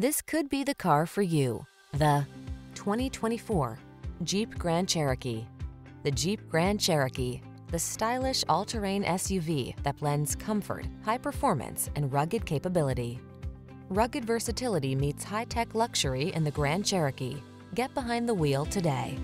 This could be the car for you. The 2024 Jeep Grand Cherokee. The Jeep Grand Cherokee, the stylish all-terrain SUV that blends comfort, high performance, and rugged capability. Rugged versatility meets high-tech luxury in the Grand Cherokee. Get behind the wheel today.